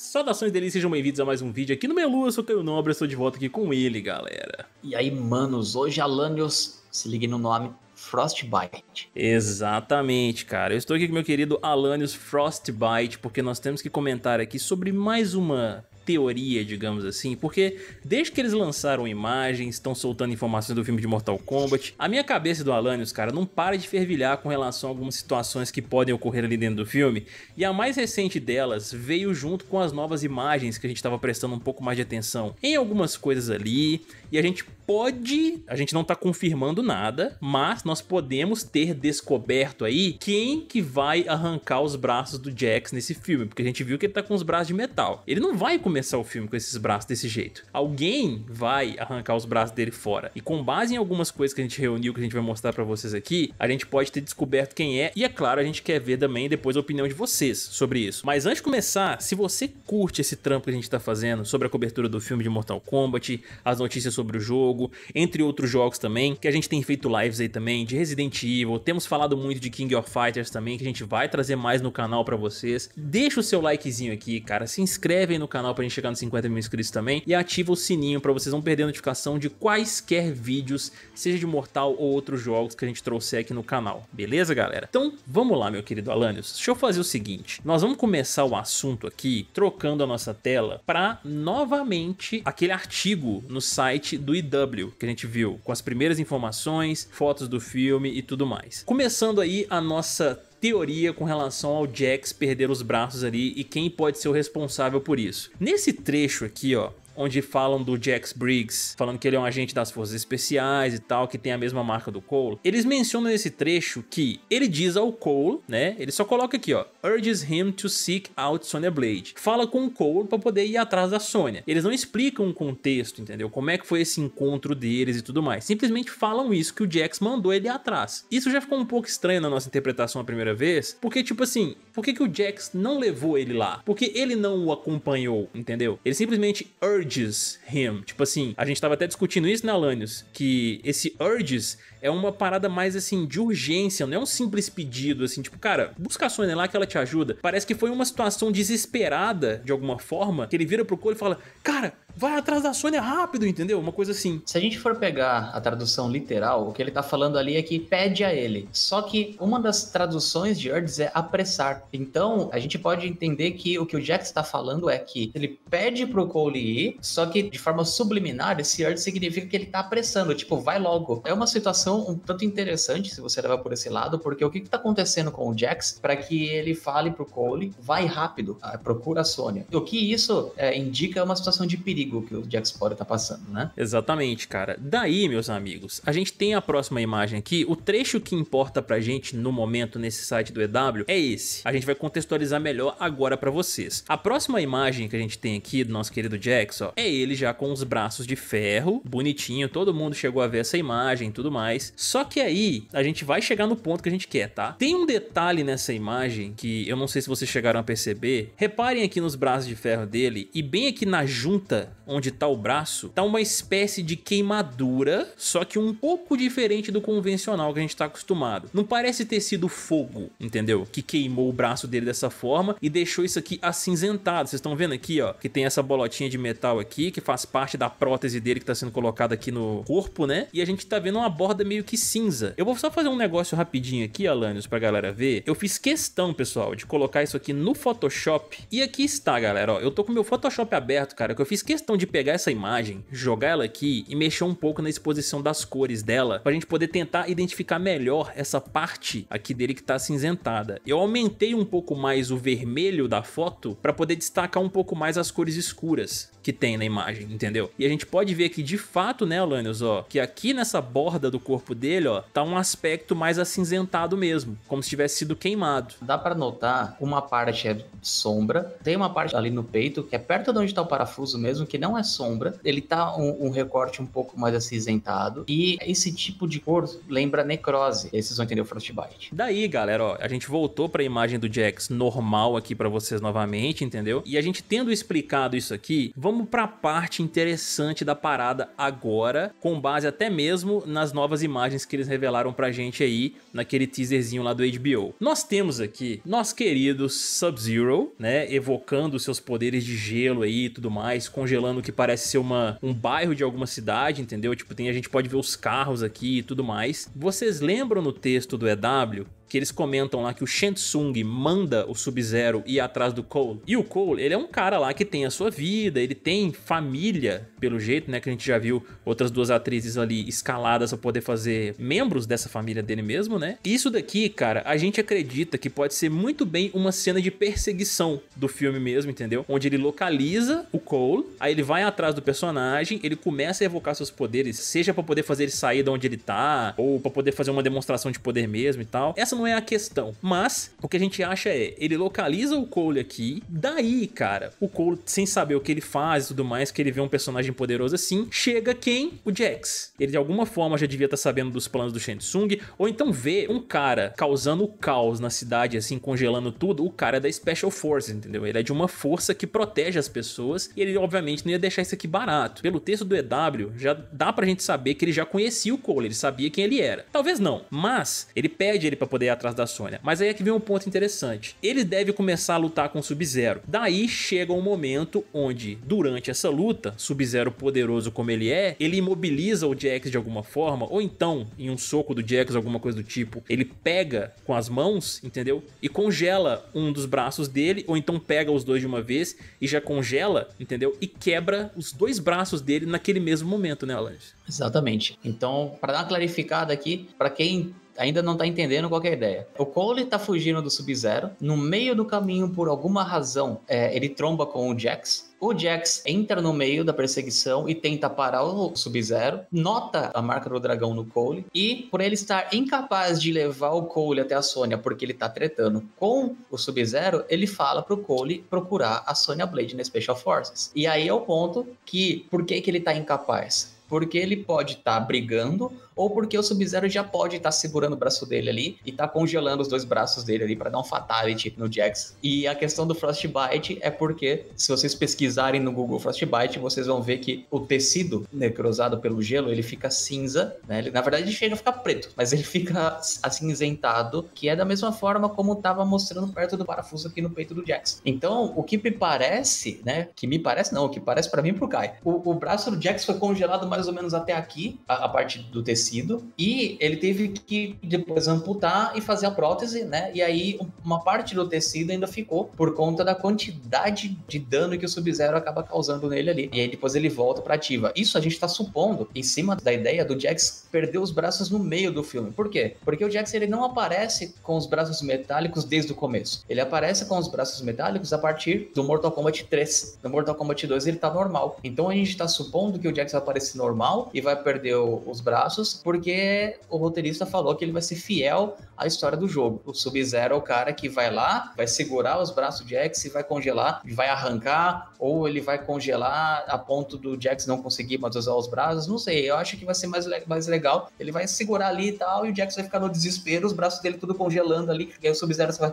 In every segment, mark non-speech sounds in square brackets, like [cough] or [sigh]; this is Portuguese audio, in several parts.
Saudações deles, sejam bem-vindos a mais um vídeo aqui no Melu, eu sou o Caio Nobre, estou de volta aqui com ele, galera. E aí, manos, hoje Alanios, se ligue no nome, Frostbite. Exatamente, cara. Eu estou aqui com meu querido Alanios Frostbite, porque nós temos que comentar aqui sobre mais uma teoria, digamos assim, porque desde que eles lançaram imagens, estão soltando informações do filme de Mortal Kombat, a minha cabeça do Alanios, cara, não para de fervilhar com relação a algumas situações que podem ocorrer ali dentro do filme, e a mais recente delas veio junto com as novas imagens que a gente estava prestando um pouco mais de atenção em algumas coisas ali, e a gente pode, a gente não tá confirmando nada, mas nós podemos ter descoberto aí quem que vai arrancar os braços do Jax nesse filme, porque a gente viu que ele tá com os braços de metal. Ele não vai começar o filme com esses braços desse jeito. Alguém vai arrancar os braços dele fora. E com base em algumas coisas que a gente reuniu, que a gente vai mostrar pra vocês aqui, a gente pode ter descoberto quem é, e é claro, a gente quer ver também depois a opinião de vocês sobre isso. Mas antes de começar, se você curte esse trampo que a gente tá fazendo sobre a cobertura do filme de Mortal Kombat, as notícias sobre o jogo, entre outros jogos também, que a gente tem feito lives aí também, de Resident Evil, temos falado muito de King of Fighters também, que a gente vai trazer mais no canal pra vocês. Deixa o seu likezinho aqui, cara, se inscreve aí no canal pra gente chegar nos 50 mil inscritos também, e ativa o sininho pra vocês não perder a notificação de quaisquer vídeos, seja de Mortal ou outros jogos que a gente trouxer aqui no canal, beleza galera? Então vamos lá meu querido Alanios, deixa eu fazer o seguinte, nós vamos começar o assunto aqui trocando a nossa tela pra novamente aquele artigo no site do IW que a gente viu, com as primeiras informações, fotos do filme e tudo mais. Começando aí a nossa teoria com relação ao Jax perder os braços ali e quem pode ser o responsável por isso. Nesse trecho aqui, ó, onde falam do Jax Briggs, falando que ele é um agente das forças especiais e tal, que tem a mesma marca do Cole. Eles mencionam nesse trecho que ele diz ao Cole, né, ele só coloca aqui, ó, urges him to seek out Sonya Blade. Fala com o Cole para poder ir atrás da Sonya. Eles não explicam o contexto, entendeu? Como é que foi esse encontro deles e tudo mais. Simplesmente falam isso, que o Jax mandou ele atrás. Isso já ficou um pouco estranho na nossa interpretação a primeira vez, porque tipo assim, por que, que o Jax não levou ele lá? Porque ele não o acompanhou, entendeu? Ele simplesmente urge urges him. Tipo assim, a gente tava até discutindo isso, né, Alanios? Que esse urges é uma parada mais assim de urgência, não é um simples pedido assim, tipo, cara, busca a Sônia lá que ela te ajuda. Parece que foi uma situação desesperada de alguma forma, que ele vira pro Cole e fala: "Cara, vai atrás da Sônia rápido", entendeu? Uma coisa assim. Se a gente for pegar a tradução literal, o que ele tá falando ali é que pede a ele. Só que uma das traduções de urges é apressar. Então, a gente pode entender que o que o Jack está falando é que ele pede pro Cole ir, só que de forma subliminar, esse urge significa que ele tá apressando, tipo, vai logo. É uma situação um tanto interessante, se você levar por esse lado, porque o que está acontecendo com o Jax para que ele fale pro Cole, vai rápido, ah, procura a Sônia. O que isso é, indica é uma situação de perigo que o pode estar tá passando, né? Exatamente, cara. Daí, meus amigos, a gente tem a próxima imagem aqui. O trecho que importa pra gente no momento nesse site do EW é esse. A gente vai contextualizar melhor agora pra vocês. A próxima imagem que a gente tem aqui do nosso querido ó, é ele já com os braços de ferro, bonitinho, todo mundo chegou a ver essa imagem e tudo mais. Só que aí a gente vai chegar no ponto que a gente quer, tá? Tem um detalhe nessa imagem que eu não sei se vocês chegaram a perceber. Reparem aqui nos braços de ferro dele e bem aqui na junta onde tá o braço, tá uma espécie de queimadura, só que um pouco diferente do convencional que a gente tá acostumado. Não parece ter sido fogo, entendeu? Que queimou o braço dele dessa forma e deixou isso aqui acinzentado. Vocês estão vendo aqui, ó, que tem essa bolotinha de metal aqui, que faz parte da prótese dele que tá sendo colocada aqui no corpo, né? E a gente tá vendo uma borda meio que cinza. Eu vou só fazer um negócio rapidinho aqui, Alanios, pra galera ver. Eu fiz questão, pessoal, de colocar isso aqui no Photoshop. E aqui está, galera, ó. Eu tô com meu Photoshop aberto, cara, que eu fiz questão de pegar essa imagem, jogar ela aqui e mexer um pouco na exposição das cores dela, pra gente poder tentar identificar melhor essa parte aqui dele que tá cinzentada. Eu aumentei um pouco mais o vermelho da foto pra poder destacar um pouco mais as cores escuras que tem na imagem, entendeu? E a gente pode ver que de fato, né, Alanios, ó, que aqui nessa borda do corpo dele, ó, tá um aspecto mais acinzentado mesmo, como se tivesse sido queimado. Dá para notar uma parte é sombra, tem uma parte ali no peito que é perto de onde tá o parafuso mesmo, que não é sombra, ele tá um, um recorte um pouco mais acinzentado, e esse tipo de cor lembra necrose. Esses vão entender o Frostbite. Daí, galera, ó, a gente voltou pra imagem do Jax normal aqui pra vocês novamente, entendeu? E a gente tendo explicado isso aqui, vamos pra parte interessante da parada agora, com base até mesmo nas novas imagens que eles revelaram pra gente aí, naquele teaserzinho lá do HBO. Nós temos aqui nosso querido Sub-Zero, né, evocando seus poderes de gelo aí e tudo mais, congelando o que parece ser uma, um bairro de alguma cidade, entendeu? Tipo, tem, a gente pode ver os carros aqui e tudo mais. Vocês lembram no texto do EW que eles comentam lá que o Shensung manda o Sub-Zero ir atrás do Cole. E o Cole, ele é um cara lá que tem a sua vida, ele tem família, pelo jeito, né, que a gente já viu outras duas atrizes ali escaladas para poder fazer membros dessa família dele mesmo, né? Isso daqui, cara, a gente acredita que pode ser muito bem uma cena de perseguição do filme mesmo, entendeu? Onde ele localiza o Cole, aí ele vai atrás do personagem, ele começa a evocar seus poderes, seja para poder fazer ele sair de onde ele tá, ou para poder fazer uma demonstração de poder mesmo e tal. Essa não é a questão. Mas o que a gente acha é, ele localiza o Cole aqui, daí, cara, o Cole, sem saber o que ele faz e tudo mais, que ele vê um personagem poderoso assim, chega quem? O Jax. Ele de alguma forma já devia estar tá sabendo dos planos do Shensung, ou então vê um cara causando caos na cidade, assim, congelando tudo, o cara é da Special Forces, entendeu? Ele é de uma força que protege as pessoas, e ele obviamente não ia deixar isso aqui barato. Pelo texto do EW, já dá pra gente saber que ele já conhecia o Cole, ele sabia quem ele era. Talvez não, mas ele pede ele pra poder atrás da Sônia. Mas aí é que vem um ponto interessante. Ele deve começar a lutar com o Sub-Zero. Daí chega um momento onde, durante essa luta, Sub-Zero poderoso como ele é, ele imobiliza o Jax de alguma forma, ou então, em um soco do Jax, alguma coisa do tipo, ele pega com as mãos, entendeu? E congela um dos braços dele, ou então pega os dois de uma vez e já congela, entendeu? E quebra os dois braços dele naquele mesmo momento, né, Alanis? Exatamente. Então, para dar uma clarificada aqui, para quem ainda não tá entendendo qual é a ideia. O Cole tá fugindo do Sub-Zero. No meio do caminho, por alguma razão, é, ele tromba com o Jax. O Jax entra no meio da perseguição e tenta parar o Sub-Zero, nota a marca do dragão no Cole e por ele estar incapaz de levar o Cole até a Sônia porque ele tá tretando com o Sub-Zero, ele fala pro Cole procurar a Sonya Blade na Special Forces. E aí é o ponto que por que que ele tá incapaz? Porque ele pode estar tá brigando ou porque o Sub-Zero já pode estar tá segurando o braço dele ali e tá congelando os dois braços dele ali para dar um fatality no Jax. E a questão do Frostbite é porque, se vocês pesquisarem no Google Frostbite, vocês vão ver que o tecido necrosado pelo gelo, ele fica cinza, né? Ele, na verdade, ele chega a ficar preto, mas ele [laughs] fica acinzentado, que é da mesma forma como tava mostrando perto do parafuso aqui no peito do Jax. Então, o que me parece, né? Que me parece não, o que parece para mim pro Kai. O, o braço do Jax foi congelado mais ou menos até aqui, a, a parte do tecido tecido e ele teve que depois amputar e fazer a prótese, né? E aí uma parte do tecido ainda ficou por conta da quantidade de dano que o Sub-Zero acaba causando nele ali. E aí depois ele volta para ativa. Isso a gente tá supondo em cima da ideia do Jax perder os braços no meio do filme. Por quê? Porque o Jax ele não aparece com os braços metálicos desde o começo. Ele aparece com os braços metálicos a partir do Mortal Kombat 3. No Mortal Kombat 2 ele tá normal. Então a gente tá supondo que o Jax vai aparecer normal e vai perder os braços porque o roteirista falou que ele vai ser fiel à história do jogo. O Sub-Zero é o cara que vai lá, vai segurar os braços do Jax e vai congelar, vai arrancar, ou ele vai congelar a ponto do Jax não conseguir mais usar os braços, não sei, eu acho que vai ser mais, mais legal. Ele vai segurar ali e tal, e o Jax vai ficar no desespero, os braços dele tudo congelando ali, e aí o Sub-Zero vai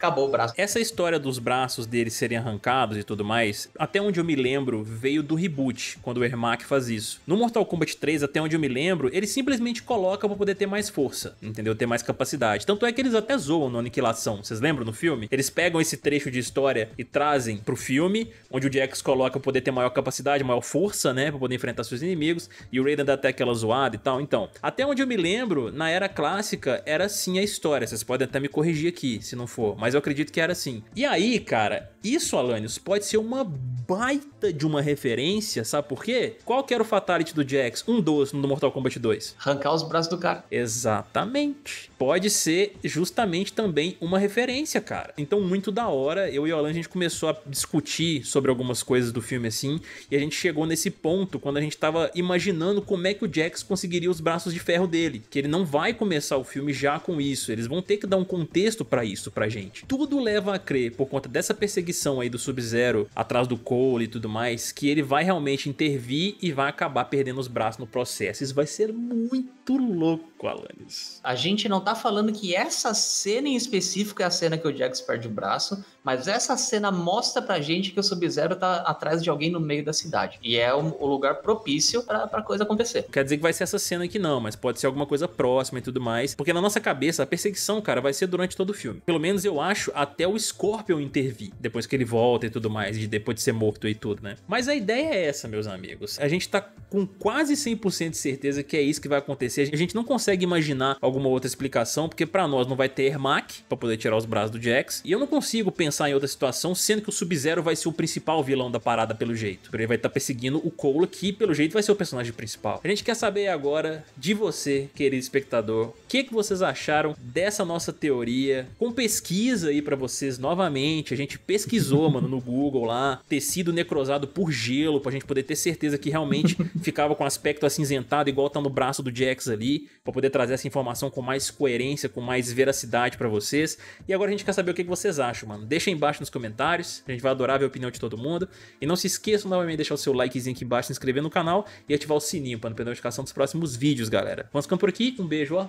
acabou o braço. Essa história dos braços dele serem arrancados e tudo mais, até onde eu me lembro, veio do reboot, quando o Ermac faz isso. No Mortal Kombat 3, até onde eu me lembro, ele simplesmente coloca pra poder ter mais força, entendeu? Ter mais capacidade. Tanto é que eles até zoam no Aniquilação, vocês lembram no filme? Eles pegam esse trecho de história e trazem pro filme, onde o Jax coloca pra poder ter maior capacidade, maior força, né? Pra poder enfrentar seus inimigos, e o Raiden dá até aquela zoada e tal. Então, até onde eu me lembro, na era clássica, era assim a história. Vocês podem até me corrigir aqui, se não for. Mas mas eu acredito que era assim. E aí, cara, isso, Alanios, pode ser uma baita de uma referência, sabe por quê? Qual que era o fatality do Jax? Um dos no Mortal Kombat 2. Arrancar os braços do cara. Exatamente. Pode ser justamente também uma referência, cara. Então, muito da hora, eu e o Alan, a gente começou a discutir sobre algumas coisas do filme assim, e a gente chegou nesse ponto quando a gente tava imaginando como é que o Jax conseguiria os braços de ferro dele. Que ele não vai começar o filme já com isso, eles vão ter que dar um contexto para isso pra gente. Tudo leva a crer, por conta dessa perseguição aí do Sub-Zero atrás do Cole, e tudo mais, que ele vai realmente intervir e vai acabar perdendo os braços no processo. Isso vai ser muito louco, Alanis. A gente não tá falando que essa cena em específico é a cena que o Jax perde o braço, mas essa cena mostra pra gente que o Sub-Zero tá atrás de alguém no meio da cidade. E é o, o lugar propício pra, pra coisa acontecer. Quer dizer que vai ser essa cena aqui não, mas pode ser alguma coisa próxima e tudo mais. Porque na nossa cabeça, a perseguição, cara, vai ser durante todo o filme. Pelo menos eu acho até o Scorpion intervir. Depois que ele volta e tudo mais, e depois de ser morto e tudo, né? Mas a ideia é essa, meus amigos. A gente tá com quase 100% de certeza que é isso que vai acontecer. A gente não consegue imaginar alguma outra explicação, porque pra nós não vai ter Ermac pra poder tirar os braços do Jax. E eu não consigo pensar pensar em outra situação, sendo que o Sub-Zero vai ser o principal vilão da parada pelo jeito. Ele vai estar tá perseguindo o Cole, que pelo jeito vai ser o personagem principal. A gente quer saber agora de você, querido espectador, o que, que vocês acharam dessa nossa teoria, com pesquisa aí para vocês novamente. A gente pesquisou, mano, no Google lá, tecido necrosado por gelo, pra gente poder ter certeza que realmente [laughs] ficava com aspecto acinzentado, igual tá no braço do Jax ali, pra poder trazer essa informação com mais coerência, com mais veracidade para vocês. E agora a gente quer saber o que, vocês acham, mano. Deixa embaixo nos comentários, a gente vai adorar ver a opinião de todo mundo. E não se esqueçam novamente de deixar o seu likezinho aqui embaixo, se inscrever no canal e ativar o sininho para não perder a notificação dos próximos vídeos, galera. Vamos ficando por aqui, um beijo, ó.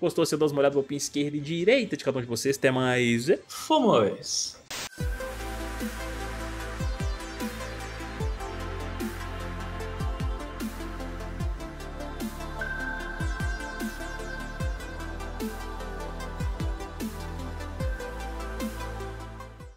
Gostou? Você dá uma olhada no pin esquerda e direita de cada um de vocês. Até mais. Fomos!